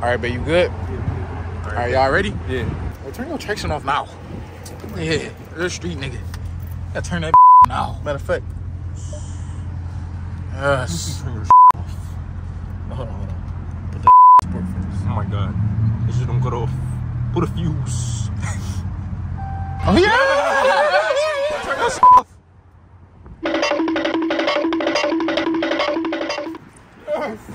All right, babe, you good? All right, y'all ready? Yeah. Well, turn your traction off now. Yeah, real street nigga. Gotta turn that now. Matter of fact. Yes. Turn your Hold on, hold on. Put the sport first. Oh my god. This shit don't cut off. Put a fuse. Oh yeah! Turn this off.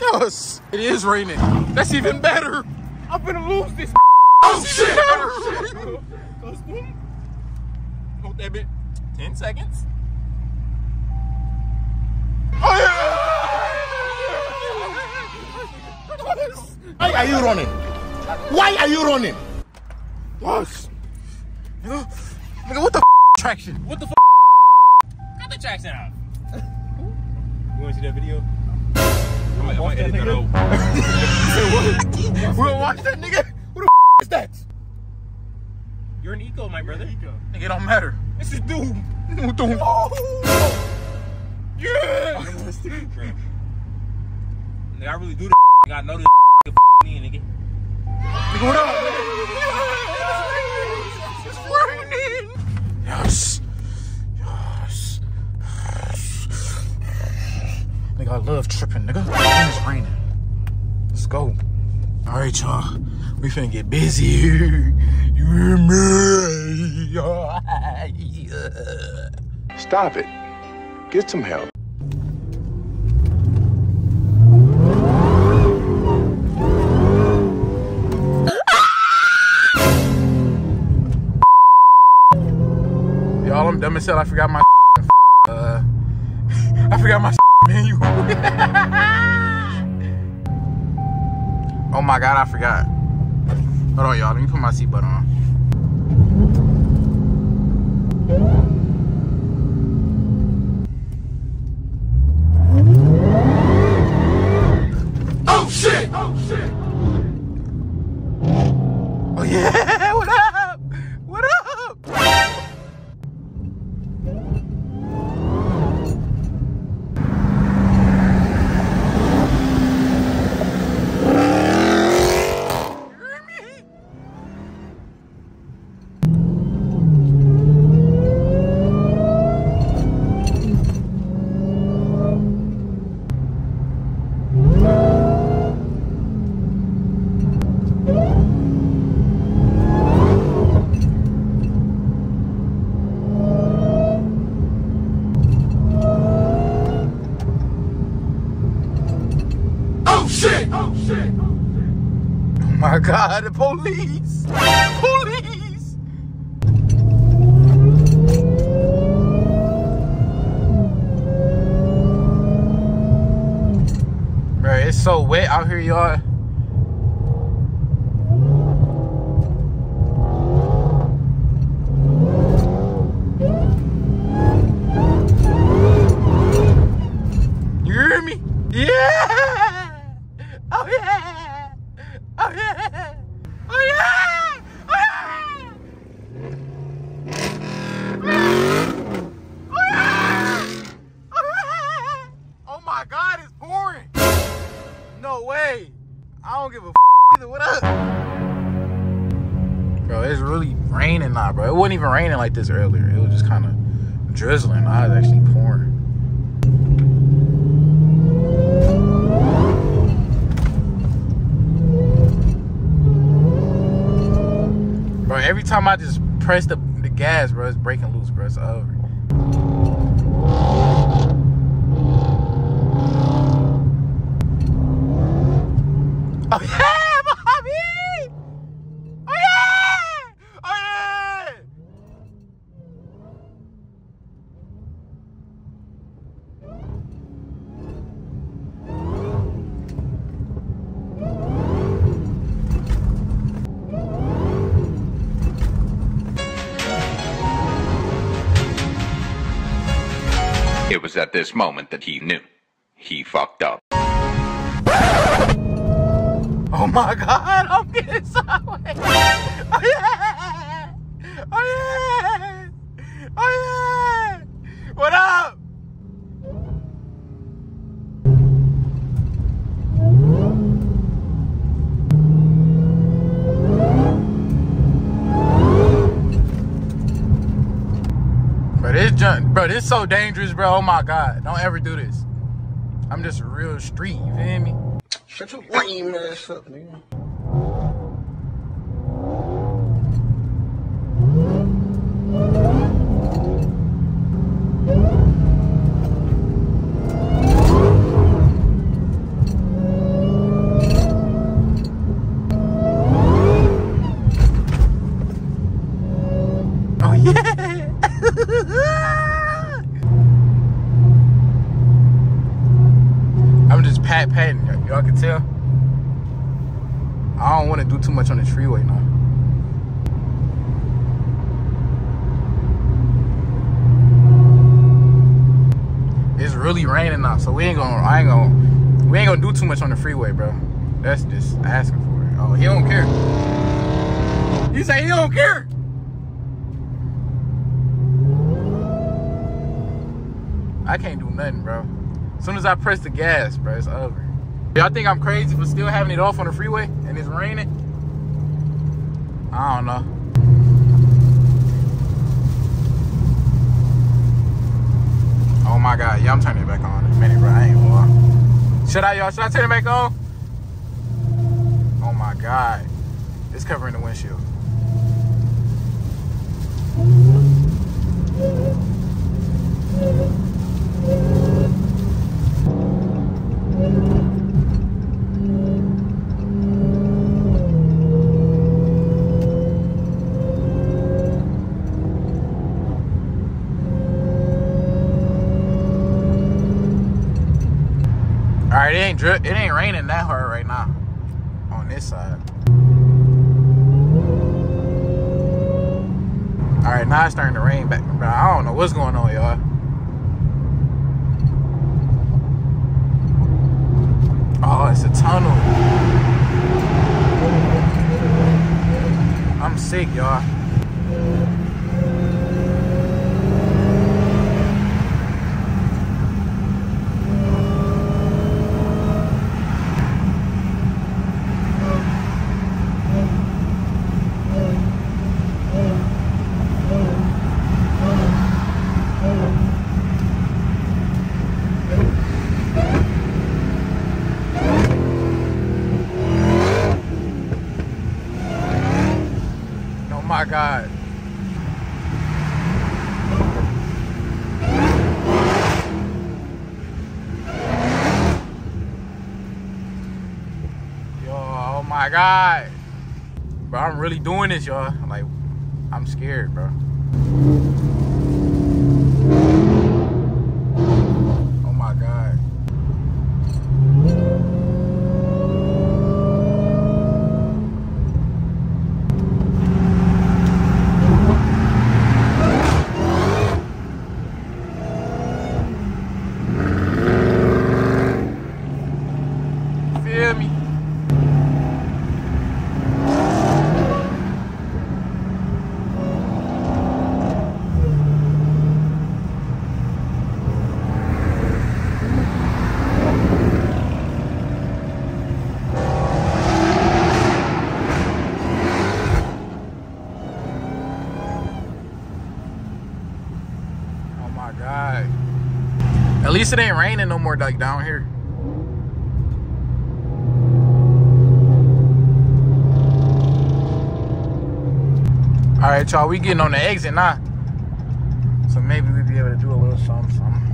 Yes, it is raining. That's even better. I'm gonna lose this. Oh shit! Oh, oh, Hold that bit. 10 seconds. Oh yeah! Why are you running? Why are you running? Yes. Nigga, nigga, what the traction? What the f? Cut the traction out. You wanna see that video? I'm gonna, I'm gonna edit that out. We gonna watch that nigga? Who the f is that? You're an eco, my brother. Eco. Nigga, it don't matter. This is Doom. What the? Yeah. Nigga, I really do this. I know this. Me, nigga. Nigga, what up? Love tripping, nigga. It's raining. Let's go. All right, y'all. We finna get busy. You hear me? Stop it. Get some help. Y'all, I'm dumb as hell. I forgot my uh, I forgot my oh my god, I forgot. Hold on, y'all. Let me put my seatbelt on. So wet out here, y'all. Wasn't like this earlier. It was just kind of drizzling. I was actually pouring. Bro, every time I just press the, the gas, bro, it's breaking loose, bro. It's over. Oh yeah, It was at this moment that he knew. He fucked up. Oh my god, I'm getting sideways. Oh yeah! Oh yeah! Oh yeah! What up? Bro, this is so dangerous, bro. Oh my God. Don't ever do this. I'm just a real street, you feel me? Shut your lame ass up, nigga. Much on this freeway now. It's really raining now, so we ain't gonna. I ain't gonna. We ain't gonna do too much on the freeway, bro. That's just asking for it. Oh, he don't care. He say he don't care. I can't do nothing, bro. As soon as I press the gas, bro, it's over. Y'all think I'm crazy for still having it off on the freeway and it's raining? I don't know. Oh my god, yeah, I'm turning it back on in a minute, bro. I ain't. Should I, y'all? Should I turn it back on? Oh my god. It's covering the windshield. All right, it ain't. It ain't raining that hard right now on this side. All right, now it's starting to rain back. Bro, I don't know what's going on, y'all. Oh, it's a tunnel. I'm sick, y'all. Oh my God. Yo, oh my God. Bro, I'm really doing this, y'all. Like, I'm scared, bro. Oh my God. Feel me? Oh my god. At least it ain't raining no more like down here. All right, y'all, we getting on the exit now. So maybe we'll be able to do a little something, something.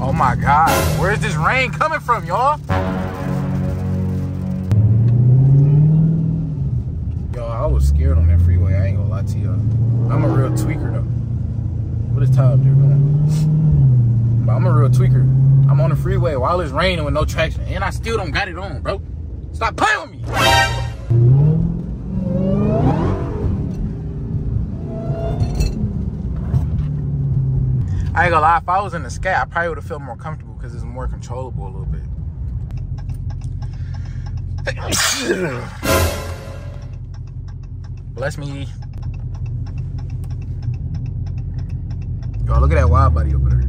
Oh my God, where's this rain coming from, y'all? Yo, I was scared on that freeway. I ain't gonna lie to y'all. I'm a real tweaker Tyler doing? But I'm a real tweaker. I'm on the freeway while it's raining with no traction, and I still don't got it on, bro. Stop playing with me. I ain't gonna lie, if I was in the sky, I probably would have felt more comfortable because it's more controllable a little bit. Bless me. Y'all look at that wide body over there.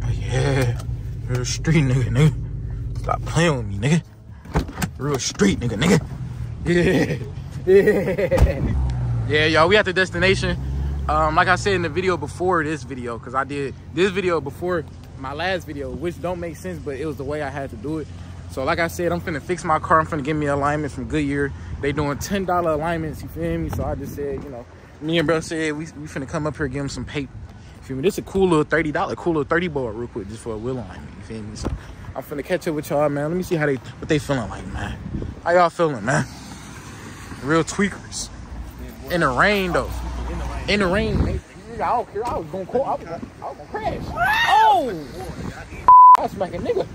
Oh, yeah, street nigga, nigga. Stop playing with me, nigga. Real street nigga, nigga. Yeah. Yeah. Yeah, y'all, we at the destination. Um, like I said in the video before this video, because I did this video before my last video, which don't make sense, but it was the way I had to do it. So like I said, I'm finna fix my car. I'm finna get me alignment from Goodyear. They doing $10 alignments, you feel me? So I just said, you know, me and bro said we, we finna come up here give him some paper. You feel me? This is a cool little $30, cool little 30 board real quick just for a wheel alignment, you feel me? So I'm finna catch up with y'all, man. Let me see how they, what they feeling like, man. How y'all feeling, man? Real tweakers. In the rain, though. In the rain, nigga. I don't care. I was gonna call. I was, gonna- I was gonna crash. Oh! I smack a nigga.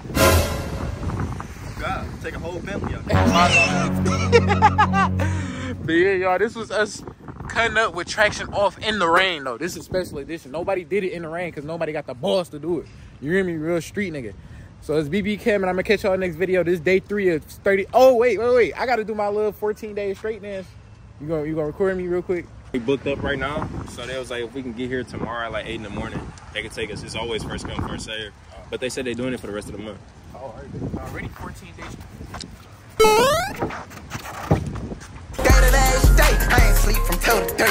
God, take a whole family out But yeah, y'all, this was us cutting up with traction off in the rain, though. This is special edition. Nobody did it in the rain because nobody got the balls to do it. You hear me? Real street nigga. So it's BB Cam, and I'm gonna catch y'all next video. This day three of 30. Oh, wait, wait, wait. I gotta do my little 14 day straightness. You gonna, you gonna record me real quick? We booked up right now, so they was like, if we can get here tomorrow at like eight in the morning, they could take us. It's always first come, first serve. But they said they're doing it for the rest of the month. Oh, already 14 days. Day to day I ain't sleep from two to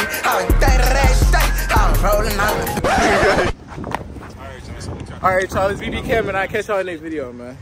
All right, y'all, it's BB Cam, and I catch y'all in the next video, man.